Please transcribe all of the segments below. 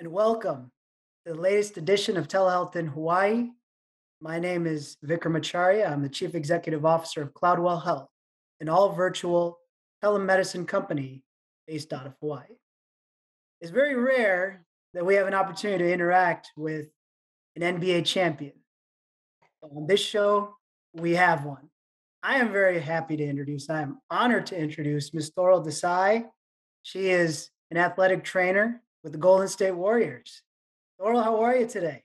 And welcome to the latest edition of Telehealth in Hawaii. My name is Vikram Acharya. I'm the Chief Executive Officer of Cloudwell Health, an all virtual telemedicine company based out of Hawaii. It's very rare that we have an opportunity to interact with an NBA champion. On this show, we have one. I am very happy to introduce, I am honored to introduce Ms. Toral Desai. She is an athletic trainer with the Golden State Warriors. Toral, how are you today?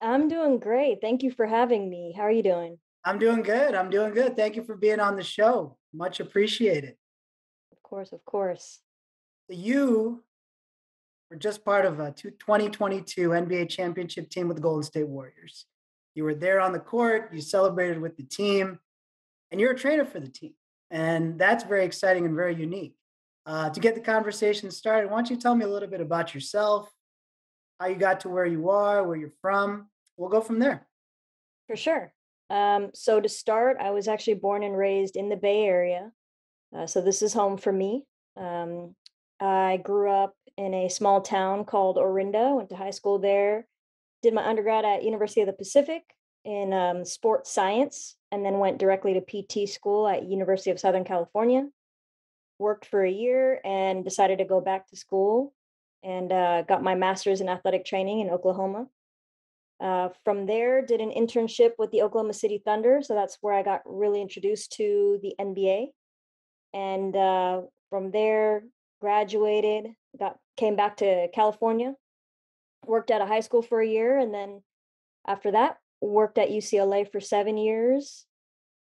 I'm doing great. Thank you for having me. How are you doing? I'm doing good. I'm doing good. Thank you for being on the show. Much appreciated. Of course, of course. You were just part of a 2022 NBA championship team with the Golden State Warriors. You were there on the court, you celebrated with the team, and you're a trainer for the team. And that's very exciting and very unique. Uh, to get the conversation started, why don't you tell me a little bit about yourself, how you got to where you are, where you're from? We'll go from there. For sure. Um, so, to start, I was actually born and raised in the Bay Area. Uh, so, this is home for me. Um, I grew up in a small town called Orinda, went to high school there, did my undergrad at University of the Pacific in um, sports science, and then went directly to PT school at University of Southern California. Worked for a year and decided to go back to school and uh, got my master's in athletic training in Oklahoma. Uh, from there, did an internship with the Oklahoma City Thunder. So that's where I got really introduced to the NBA. And uh, from there, graduated, got came back to California, worked at a high school for a year, and then after that, worked at UCLA for seven years.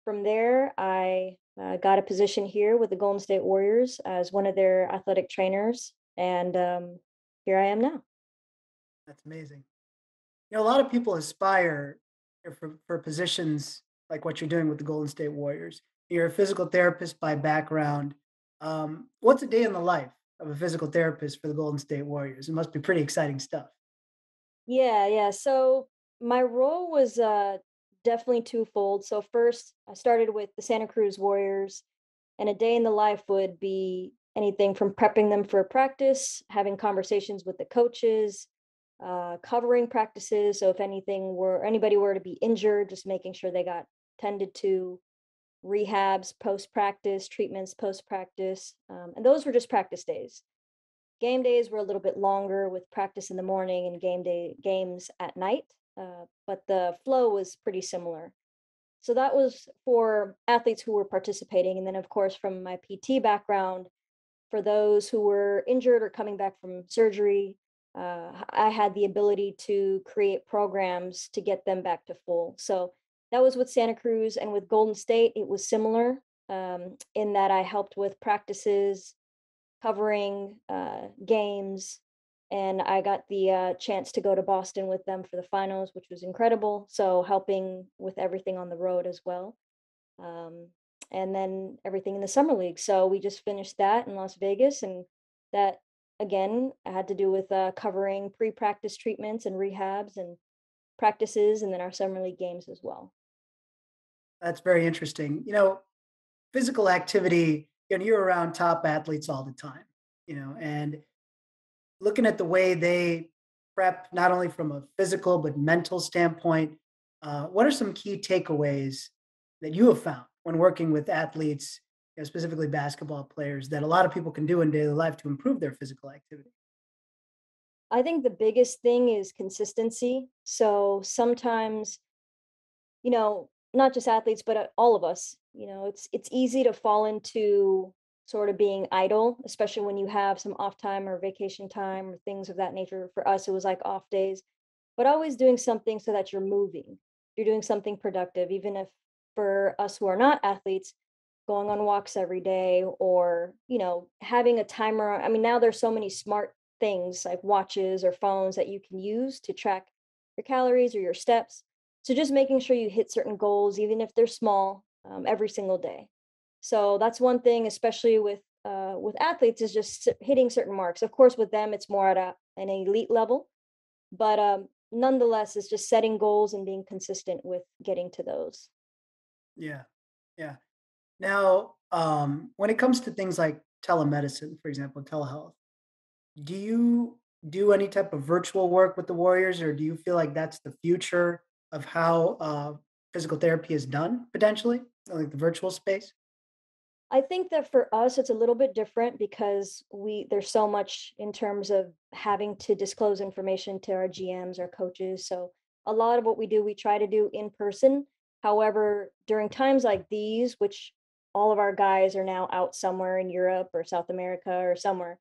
From there, I uh, got a position here with the Golden State Warriors as one of their athletic trainers, and um, here I am now. That's amazing. You know, a lot of people aspire for, for positions like what you're doing with the Golden State Warriors. You're a physical therapist by background. Um, what's a day in the life of a physical therapist for the Golden State Warriors? It must be pretty exciting stuff. Yeah, yeah. So my role was uh, definitely twofold. So first, I started with the Santa Cruz Warriors, and a day in the life would be anything from prepping them for practice, having conversations with the coaches, uh, covering practices. So if anything were anybody were to be injured, just making sure they got tended to, rehabs post practice, treatments post practice, um, and those were just practice days. Game days were a little bit longer with practice in the morning and game day games at night, uh, but the flow was pretty similar. So that was for athletes who were participating, and then of course from my PT background, for those who were injured or coming back from surgery, uh, I had the ability to create programs to get them back to full. So that was with Santa Cruz and with Golden State. It was similar um, in that I helped with practices, covering uh, games, and I got the uh, chance to go to Boston with them for the finals, which was incredible. So helping with everything on the road as well. Um, and then everything in the summer league. So we just finished that in Las Vegas, and that again had to do with uh, covering pre-practice treatments and rehabs and practices, and then our summer league games as well. That's very interesting. You know, physical activity. You know, you're around top athletes all the time. You know, and looking at the way they prep, not only from a physical but mental standpoint. Uh, what are some key takeaways that you have found when working with athletes, you know, specifically basketball players, that a lot of people can do in daily life to improve their physical activity? I think the biggest thing is consistency. So sometimes, you know, not just athletes, but uh, all of us, you know, it's it's easy to fall into sort of being idle, especially when you have some off time or vacation time or things of that nature. For us, it was like off days, but always doing something so that you're moving. You're doing something productive, even if for us who are not athletes, going on walks every day or, you know, having a timer. I mean, now there's so many smart things like watches or phones that you can use to track your calories or your steps. So just making sure you hit certain goals, even if they're small, um, every single day. So that's one thing, especially with uh, with athletes, is just hitting certain marks. Of course, with them, it's more at a, an elite level, but um, nonetheless, it's just setting goals and being consistent with getting to those. Yeah, yeah. Now, um, when it comes to things like telemedicine, for example, telehealth, do you do any type of virtual work with the Warriors, or do you feel like that's the future of how uh, physical therapy is done potentially, like the virtual space? I think that for us, it's a little bit different because we there's so much in terms of having to disclose information to our GMs or coaches. So a lot of what we do, we try to do in person. However, during times like these, which all of our guys are now out somewhere in Europe or South America or somewhere,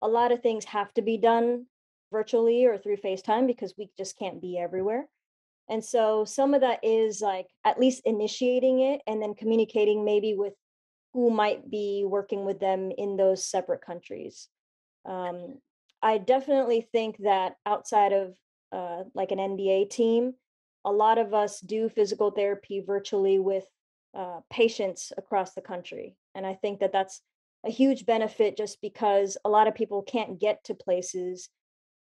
a lot of things have to be done virtually or through FaceTime because we just can't be everywhere. And so some of that is like at least initiating it and then communicating maybe with who might be working with them in those separate countries. Um, I definitely think that outside of uh, like an NBA team, a lot of us do physical therapy virtually with uh, patients across the country. And I think that that's a huge benefit just because a lot of people can't get to places.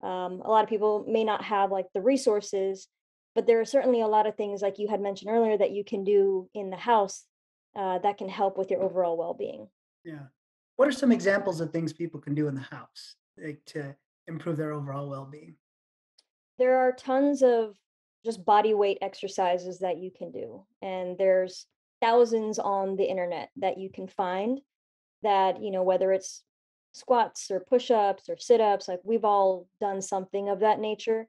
Um, a lot of people may not have like the resources, but there are certainly a lot of things like you had mentioned earlier that you can do in the house uh, that can help with your overall well-being. Yeah. What are some examples of things people can do in the house like, to improve their overall well-being? There are tons of just body weight exercises that you can do, and there's thousands on the internet that you can find that, you know, whether it's squats or push-ups or sit-ups, like we've all done something of that nature.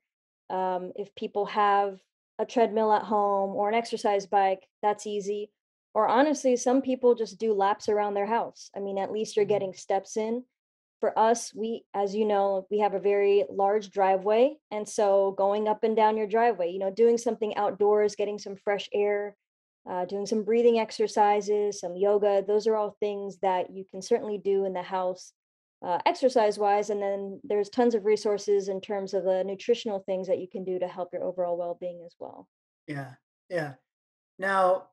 Um, if people have a treadmill at home or an exercise bike, that's easy or honestly, some people just do laps around their house. I mean, at least you're Mhm. getting steps in. For us, we, as you know, we have a very large driveway. And so going up and down your driveway, you know, doing something outdoors, getting some fresh air, uh, doing some breathing exercises, some yoga, those are all things that you can certainly do in the house, uh, exercise wise. And then there's tons of resources in terms of the nutritional things that you can do to help your overall well being as well. Yeah. Yeah. Now,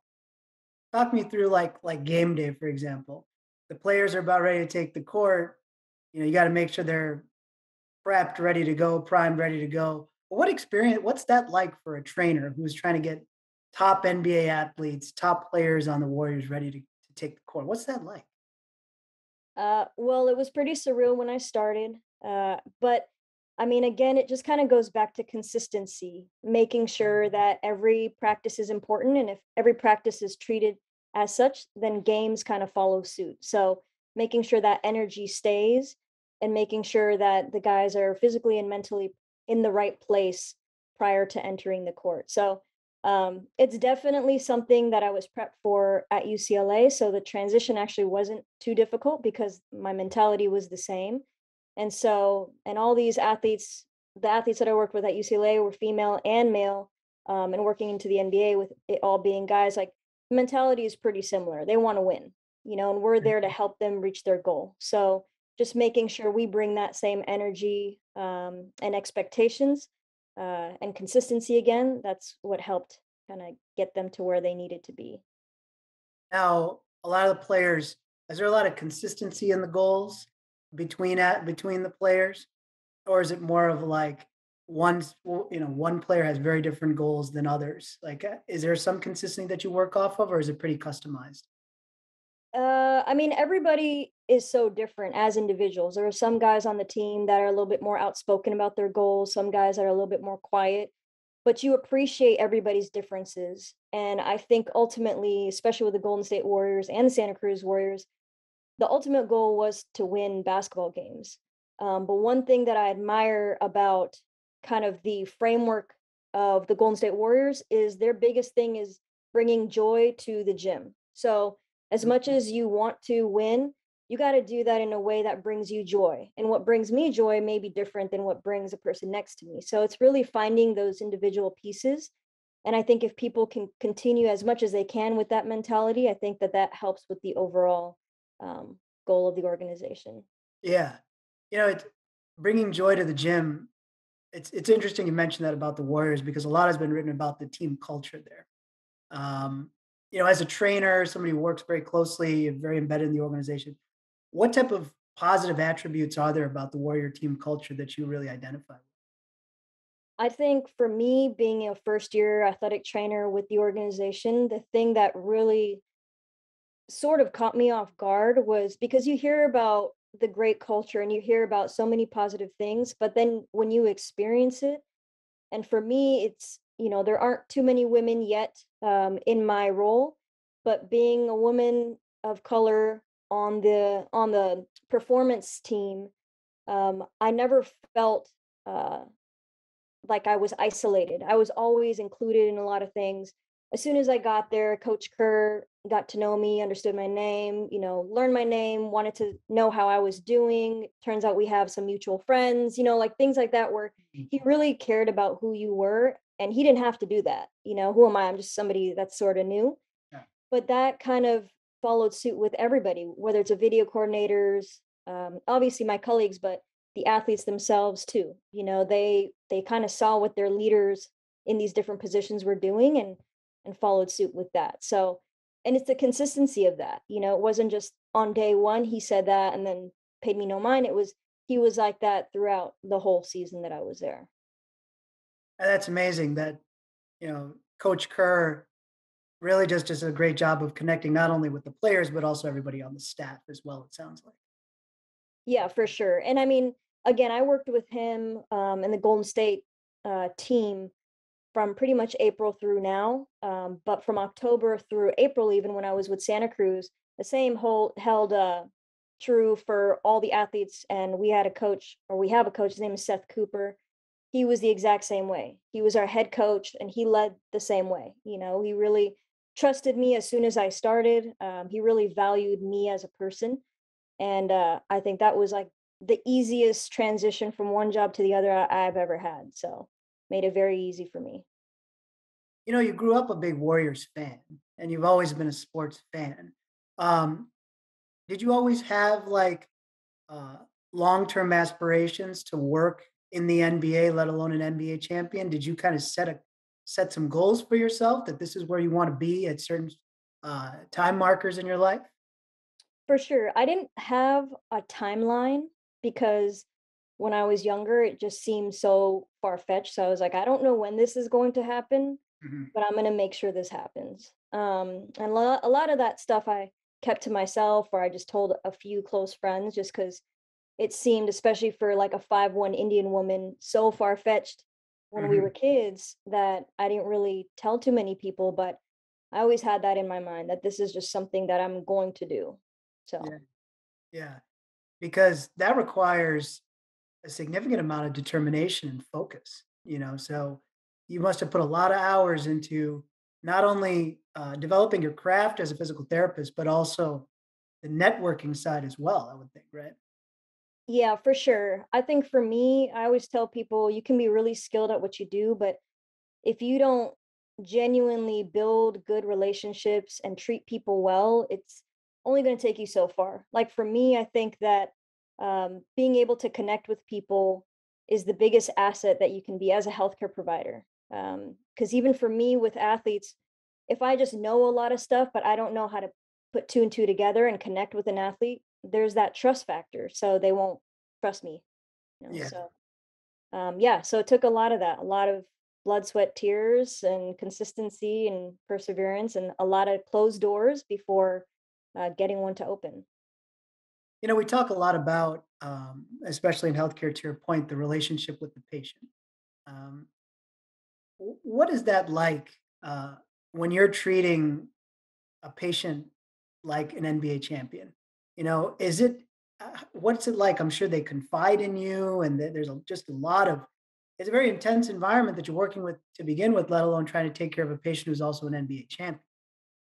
talk me through like like game day, for example. The players are about ready to take the court. You know, you got to make sure they're prepped, ready to go, primed, ready to go. What experience? What's that like for a trainer who's trying to get top NBA athletes, top players on the Warriors ready to, to take the court? What's that like? Uh, well, it was pretty surreal when I started. Uh, but I mean, again, it just kind of goes back to consistency, making sure Mhm. that every practice is important. And if every practice is treated as such, then games kind of follow suit. So making sure that energy stays and making sure that the guys are physically and mentally in the right place prior to entering the court. So um, it's definitely something that I was prepped for at UCLA. So the transition actually wasn't too difficult because my mentality was the same and so, and all these athletes, the athletes that I worked with at UCLA were female and male, um, and working into the NBA with it all being guys, like mentality is pretty similar. They want to win, you know, and we're there to help them reach their goal. So just making sure we bring that same energy um, and expectations uh, and consistency again. That's what helped kind of get them to where they needed to be. Now, a lot of the players, is there a lot of consistency in the goals between at between the players, or is it more of like one, you know, one player has very different goals than others? Like, uh, is there some consistency that you work off of, or is it pretty customized? Uh, I mean, everybody is so different as individuals. There are some guys on the team that are a little bit more outspoken about their goals, some guys that are a little bit more quiet, but you appreciate everybody's differences. And I think ultimately, especially with the Golden State Warriors and the Santa Cruz Warriors, the ultimate goal was to win basketball games. Um, but one thing that I admire about kind of the framework of the Golden State Warriors is their biggest thing is bringing joy to the gym. So, as much Mhm. as you want to win, you got to do that in a way that brings you joy. And what brings me joy may be different than what brings a person next to me. So, it's really finding those individual pieces. And I think if people can continue as much as they can with that mentality, I think that that helps with the overall um, goal of the organization. Yeah, you know, it's bringing joy to the gym. It's it's interesting you mentioned that about the Warriors because a lot has been written about the team culture there. Um, you know, as a trainer, somebody who works very closely, very embedded in the organization, what type of positive attributes are there about the Warrior team culture that you really identify with? I think for me, being a first year athletic trainer with the organization, the thing that really sort of caught me off guard was because you hear about the great culture and you hear about so many positive things, but then when you experience it, and for me, it's, you know, there aren't too many women yet um, in my role, but being a woman of color on the on the performance team, um, I never felt uh, like I was isolated. I was always included in a lot of things. As soon as I got there, Coach Kerr got to know me, understood my name, you know, learned my name, wanted to know how I was doing. Turns out we have some mutual friends, you know, like things like that where Mhm. he really cared about who you were and he didn't have to do that. You know, who am I? I'm just somebody that's sort of new. Yeah. But that kind of followed suit with everybody, whether it's a video coordinators, um, obviously my colleagues, but the athletes themselves too. You know, they they kind of saw what their leaders in these different positions were doing and and followed suit with that. So, and it's the consistency of that. You know, it wasn't just on day one he said that and then paid me no mind. It was he was like that throughout the whole season that I was there. That's amazing that, you know, Coach Kerr really just does a great job of connecting not only with the players, but also everybody on the staff as well, it sounds like. Yeah, for sure. And I mean, again, I worked with him um, and the Golden State uh, team from pretty much April through now. Um, but from October through April, even when I was with Santa Cruz, the same hold held uh, true for all the athletes. And we had a coach, or we have a coach. His name is Seth Cooper. He was the exact same way. He was our head coach, and he led the same way. You know, he really trusted me as soon as I started. Um, he really valued me as a person, and uh, I think that was like the easiest transition from one job to the other I've ever had. So made it very easy for me. You know, you grew up a big Warriors fan and you've always been a sports fan. Um, did you always have like uh, long-term aspirations to work in the NBA, let alone an NBA champion? Did you kind of set a set some goals for yourself that this is where you want to be at certain uh, time markers in your life? For sure. I didn't have a timeline because when I was younger, it just seemed so far-fetched. So I was like, I don't know when this is going to happen, Mhm. but I'm going to make sure this happens. Um, and lo- a lot of that stuff I kept to myself, or I just told a few close friends, just because it seemed, especially for like a five one Indian woman, so far-fetched when we were kids that I didn't really tell too many people. But I always had that in my mind that this is just something that I'm going to do. Yeah, So. yeah, because that requires a significant amount of determination and focus, you know, so you must have put a lot of hours into not only uh, developing your craft as a physical therapist, but also the networking side as well, I would think, right? Yeah, for sure. I think for me, I always tell people you can be really skilled at what you do, but if you don't genuinely build good relationships and treat people well, it's only going to take you so far. Like for me, I think that um, being able to connect with people is the biggest asset that you can be as a healthcare provider. Because even for me with athletes, if I just know a lot of stuff, but I don't know how to put two and two together and connect with an athlete, there's that trust factor. So they won't trust me. You know, Yeah. so um, yeah, so it took a lot of that, a lot of blood, sweat, tears, and consistency and perseverance, and a lot of closed doors before uh, getting one to open. You know, we talk a lot about, um, especially in healthcare, to your point, the relationship with the patient. Um, what is that like uh, when you're treating a patient like an NBA champion? You know, is it uh, what's it like? I'm sure they confide in you, and th- there's a, just a lot of. It's a very intense environment that you're working with to begin with, let alone trying to take care of a patient who's also an NBA champion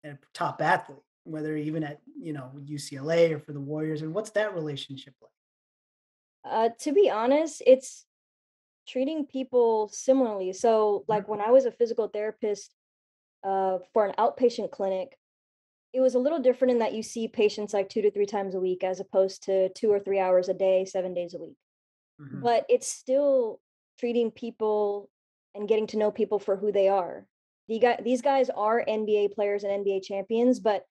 and a top athlete, whether even at you know UCLA or for the Warriors. And what's that relationship like? Uh, to be honest, it's treating people similarly. So, Mhm, like when I was a physical therapist uh, for an outpatient clinic, it was a little different in that you see patients like two to three times a week as opposed to two or three hours a day, seven days a week. mhm, But it's still treating people and getting to know people for who they are. The guy, these guys are NBA players and NBA champions, but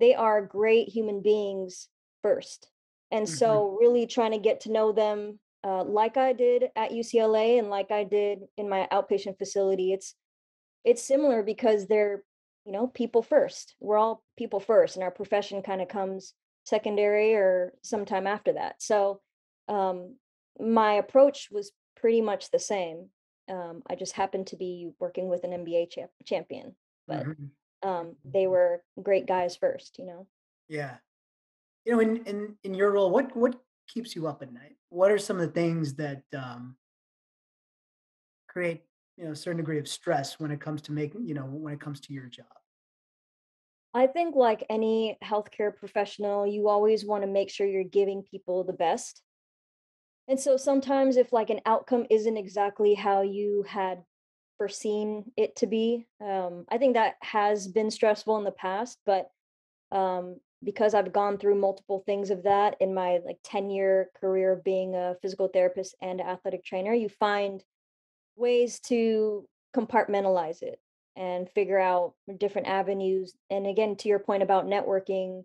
they are great human beings first. And mhm. so, really trying to get to know them uh, like I did at UCLA and like I did in my outpatient facility. It's it's similar because they're you know people first. We're all people first, and our profession kind of comes. secondary or sometime after that. So um, my approach was pretty much the same. Um, I just happened to be working with an NBA champ- champion, but Mhm. Um, they were great guys first, you know. Yeah. You know, in in in your role, what what keeps you up at night? What are some of the things that um, create you know a certain degree of stress when it comes to making you know when it comes to your job? I think, like any healthcare professional, you always want to make sure you're giving people the best. And so sometimes, if like an outcome isn't exactly how you had foreseen it to be, um, I think that has been stressful in the past. But um, because I've gone through multiple things of that in my like 10 year career of being a physical therapist and athletic trainer, you find ways to compartmentalize it and figure out different avenues. And again, to your point about networking,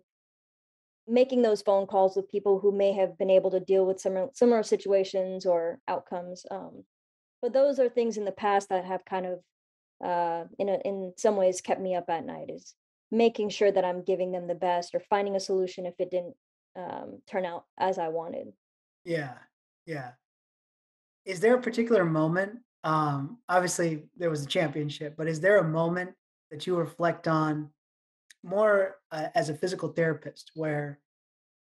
making those phone calls with people who may have been able to deal with similar similar situations or outcomes. Um, but those are things in the past that have kind of, uh, in a, in some ways, kept me up at night. Is making sure that I'm giving them the best or finding a solution if it didn't um, turn out as I wanted. Yeah, yeah. Is there a particular moment? Um, obviously, there was a championship, but is there a moment that you reflect on more uh, as a physical therapist where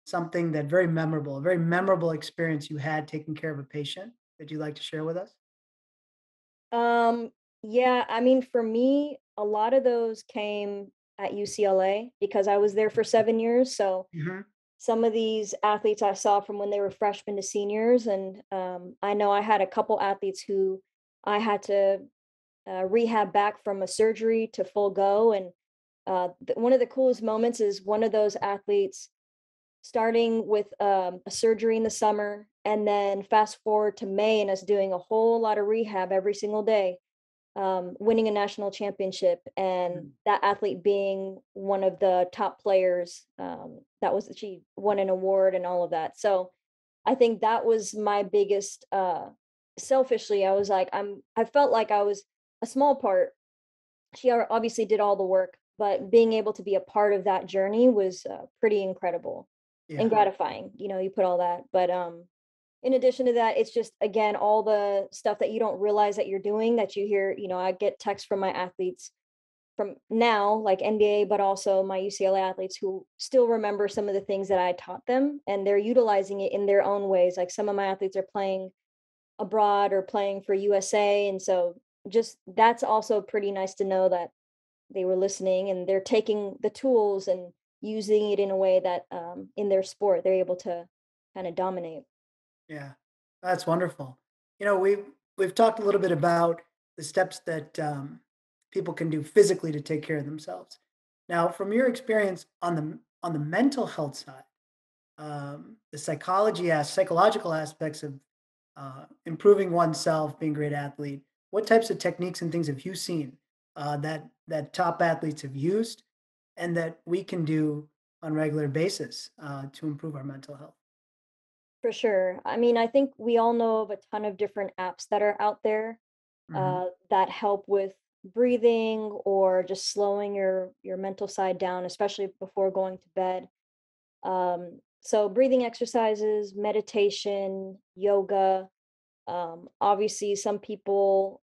something that very memorable, a very memorable experience you had taking care of a patient that you'd like to share with us? Um, yeah, I mean, for me, a lot of those came at UCLA because I was there for seven years. So hmm some of these athletes I saw from when they were freshmen to seniors, and um, I know I had a couple athletes who I had to uh, rehab back from a surgery to full go. And uh, th- one of the coolest moments is one of those athletes starting with um, a surgery in the summer and then fast forward to May and us doing a whole lot of rehab every single day, um, winning a national championship, and that athlete being one of the top players. Um, that was she won an award and all of that. So I think that was my biggest. Uh, selfishly, I was like, I'm. I felt like I was a small part. She obviously did all the work, but being able to be a part of that journey was uh, pretty incredible and gratifying. You know, you put all that, but um, in addition to that, it's just again all the stuff that you don't realize that you're doing that you hear. You know, I get texts from my athletes from now, like NBA, but also my UCLA athletes who still remember some of the things that I taught them, and they're utilizing it in their own ways. Like some of my athletes are playing abroad or playing for USA, and so just that's also pretty nice to know that they were listening and they're taking the tools and using it in a way that um, in their sport they're able to kind of dominate. yeah. That's wonderful. You know, we've we've talked a little bit about the steps that um, people can do physically to take care of themselves. Now, from your experience on the on the mental health side, um, the psychology as psychological aspects of uh, improving oneself, being a great athlete. What types of techniques and things have you seen uh, that that top athletes have used, and that we can do on a regular basis uh, to improve our mental health? For sure. I mean, I think we all know of a ton of different apps that are out there hmm uh, that help with breathing or just slowing your your mental side down, especially before going to bed. Um, so breathing exercises, meditation, yoga. Um, obviously, some people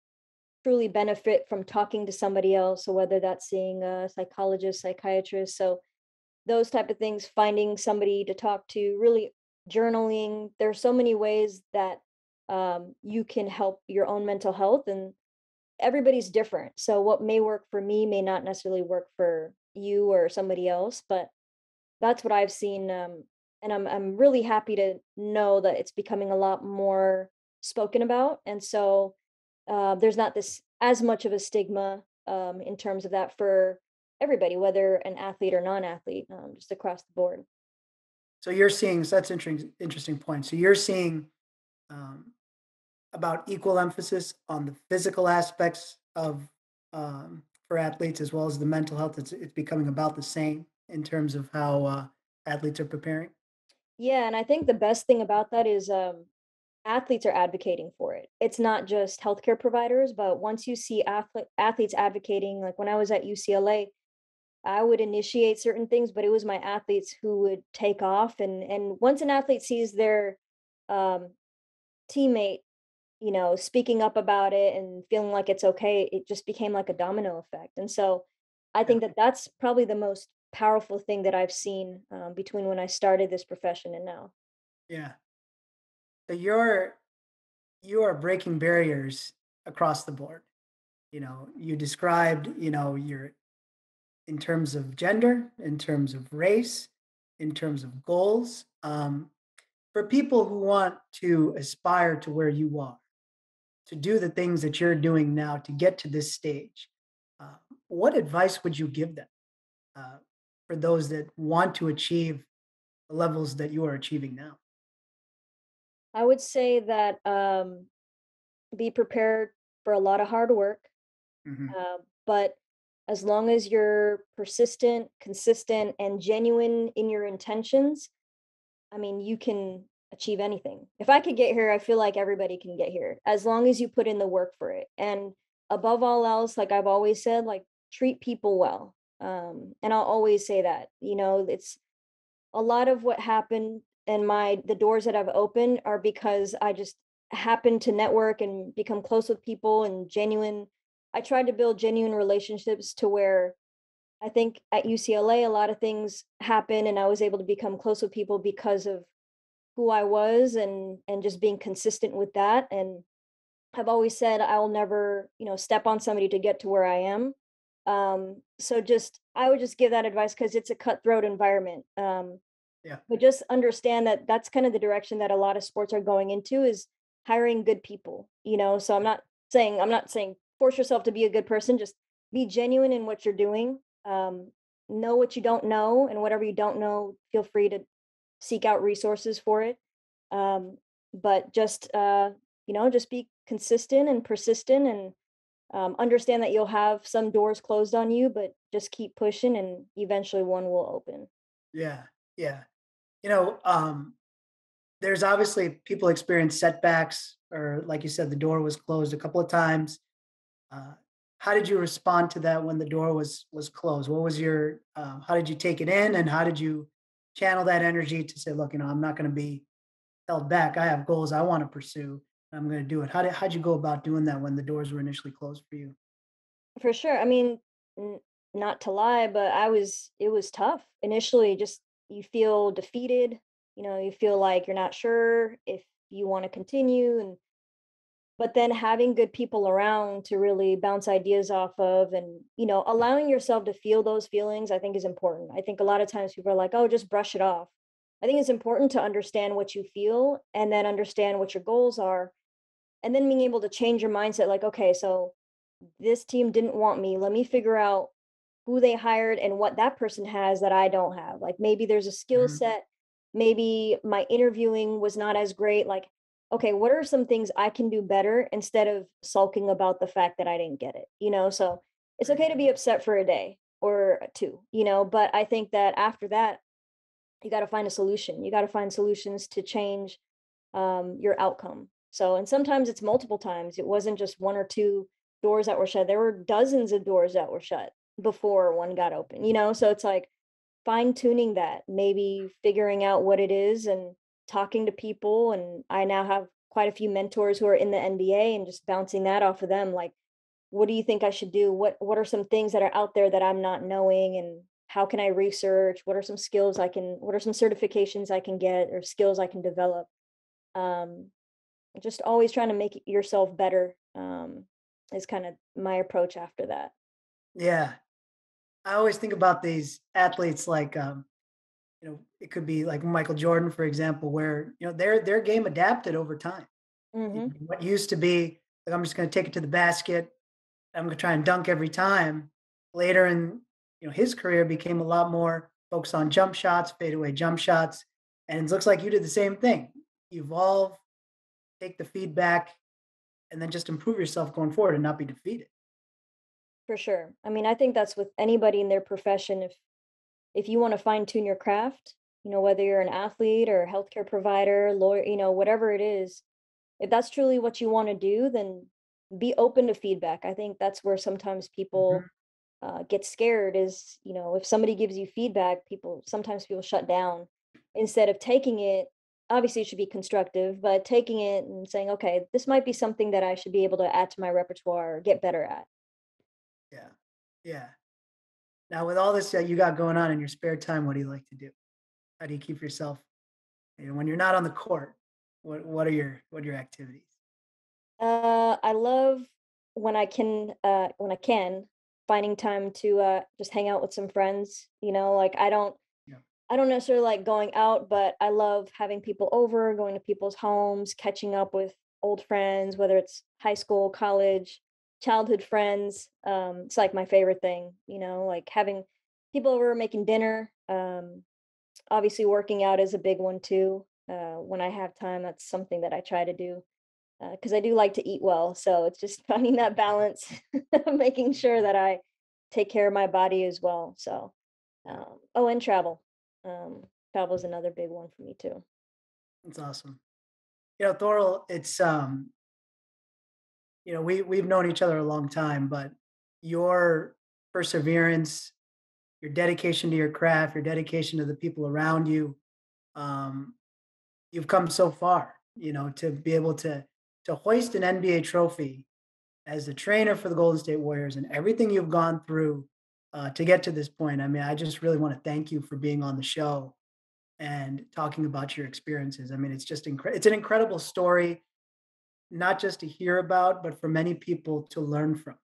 truly benefit from talking to somebody else. So whether that's seeing a psychologist, psychiatrist, so those type of things, finding somebody to talk to, really journaling. There's so many ways that um, you can help your own mental health, and everybody's different. So what may work for me may not necessarily work for you or somebody else, but that's what I've seen. Um, and I'm I'm really happy to know that it's becoming a lot more spoken about, and so uh, there's not this as much of a stigma um, in terms of that for everybody, whether an athlete or non-athlete, um, just across the board. So you're seeing so that's interesting. Interesting point. So you're seeing um, about equal emphasis on the physical aspects of um, for athletes as well as the mental health. It's it's becoming about the same in terms of how uh, athletes are preparing. Yeah, and I think the best thing about that is um, athletes are advocating for it. It's not just healthcare providers, but once you see athlete, athletes advocating, like when I was at UCLA, I would initiate certain things, but it was my athletes who would take off. And and once an athlete sees their um, teammate, you know, speaking up about it and feeling like it's okay, it just became like a domino effect. And so I think that that's probably the most powerful thing that I've seen um, between when I started this profession and now. Yeah. So you're you are breaking barriers across the board. You know, you described, you know, your in terms of gender, in terms of race, in terms of goals. Um, for people who want to aspire to where you are, to do the things that you're doing now to get to this stage, uh, what advice would you give them uh, for those that want to achieve the levels that you are achieving now? I would say that um, be prepared for a lot of hard work, hmm uh, but as long as you're persistent, consistent, and genuine in your intentions, I mean, you can achieve anything. If I could get here, I feel like everybody can get here as long as you put in the work for it. And above all else, like I've always said, like treat people well. Um, and I'll always say that, you know, it's a lot of what happened and my the doors that I've opened are because I just happened to network and become close with people and genuine. I tried to build genuine relationships to where I think at UCLA, a lot of things happen, and I was able to become close with people because of who I was and and just being consistent with that. And I've always said I will never, you know, step on somebody to get to where I am. Um, so just I would just give that advice because it's a cutthroat environment. Um, Yeah. but just understand that that's kind of the direction that a lot of sports are going into is hiring good people, you know. So I'm not saying I'm not saying force yourself to be a good person, just be genuine in what you're doing. Um, know what you don't know and whatever you don't know, feel free to seek out resources for it. Um, but just uh, you know, just be consistent and persistent and um, understand that you'll have some doors closed on you, but just keep pushing and eventually one will open. Yeah. Yeah. You know, um, there's obviously people experience setbacks, or like you said, the door was closed a couple of times. Uh, how did you respond to that when the door was was closed? What was your um, how did you take it in, and how did you channel that energy to say, look, you know, I'm not going to be held back. I have goals I want to pursue. and I'm going to do it. How did how'd you go about doing that when the doors were initially closed for you? For sure. I mean, n- not to lie, but I was it was tough initially. Just you feel defeated. You know, you feel like you're not sure if you want to continue, and but then having good people around to really bounce ideas off of, and you know, allowing yourself to feel those feelings, I think is important. I think a lot of times people are like, "Oh, just brush it off." I think it's important to understand what you feel and then understand what your goals are, and then being able to change your mindset. Like, okay, so this team didn't want me. Let me figure out who they hired and what that person has that I don't have. Like maybe there's a skill Mhm. set, maybe my interviewing was not as great. Like, okay, what are some things I can do better instead of sulking about the fact that I didn't get it? You know, so it's okay to be upset for a day or two, you know, but I think that after that, you got to find a solution. You got to find solutions to change um, your outcome. So, and sometimes it's multiple times. It wasn't just one or two doors that were shut. There were dozens of doors that were shut before one got open, you know? So it's like fine tuning that, maybe figuring out what it is and talking to people. And I now have quite a few mentors who are in the NBA and just bouncing that off of them. Like, what do you think I should do? What what are some things that are out there that I'm not knowing and how can I research? What are some skills I can what are some certifications I can get or skills I can develop? Um, just always trying to make yourself better um, is kind of my approach after that. Yeah. I always think about these athletes like um, you know, it could be like Michael Jordan, for example, where you know their their game adapted over time. You hmm What used to be like I'm just going to take it to the basket, I'm going to try and dunk every time. Later in you know his career became a lot more focused on jump shots, fadeaway jump shots, and it looks like you did the same thing. Evolve, take the feedback, and then just improve yourself going forward and not be defeated. For sure. I mean, I think that's with anybody in their profession. If if you want to fine tune your craft, you know, whether you're an athlete or a healthcare provider, lawyer, you know, whatever it is, if that's truly what you want to do, then be open to feedback. I think that's where sometimes people Mhm. uh, get scared is you know if somebody gives you feedback people sometimes people shut down instead of taking it obviously it should be constructive but taking it and saying okay this might be something that i should be able to add to my repertoire or get better at Yeah. Yeah. Now, with all this that you got going on in your spare time, what do you like to do? How do you keep yourself, you know, when you're not on the court? What What are your What are your activities? uh, i love when i can uh, when i can finding time to uh, just hang out with some friends you know like i don't Yeah. I don't necessarily like going out, but I love having people over, going to people's homes, catching up with old friends, whether it's high school, college, childhood friends. Um, it's like my favorite thing, you know, like having people over making dinner. Um, obviously, working out is a big one too. Uh, when I have time, that's something that I try to do because I do like to eat well. So it's just finding that balance, making sure that I take care of my body as well. So, um, oh, and travel. Um, travel is another big one for me too. That's awesome. You know, Toral, it's um, you know, we we've known each other a long time, but your perseverance, your dedication to your craft, your dedication to the people around you, um, you've come so far, you know, to be able to to hoist an NBA trophy as the trainer for the Golden State Warriors and everything you've gone through uh, to get to this point. I mean, I just really want to thank you for being on the show and talking about your experiences. I mean, it's just incredible. It's an incredible story, not just to hear about, but for many people to learn from.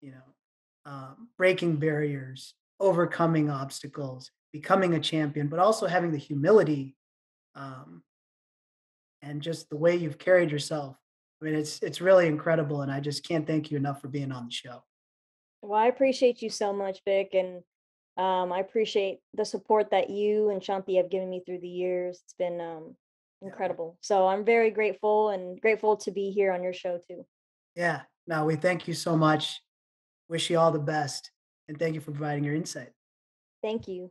You know, um, breaking barriers, overcoming obstacles, becoming a champion, but also having the humility um, and just the way you've carried yourself. I mean, it's it's really incredible, and I just can't thank you enough for being on the show. Well, I appreciate you so much, Vic, and um, I appreciate the support that you and Shanti have given me through the years. It's been um, incredible. So I'm very grateful and grateful to be here on your show too. yeah. No, we thank you so much. Wish you all the best, and thank you for providing your insight. Thank you.